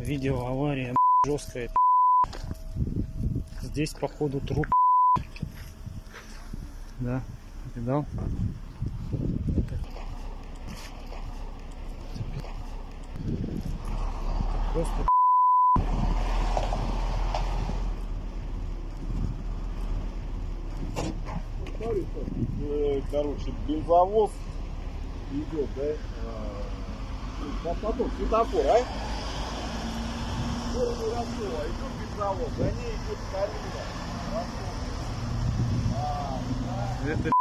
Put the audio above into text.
Видео авария жесткая. Здесь походу труп. Да, видал? Просто Э, короче, бензовоз идет, да? А, потом светофор, а? Скоро не Ростова, а идет бензовоз, за ней идет Калина. Ростов. А, да. это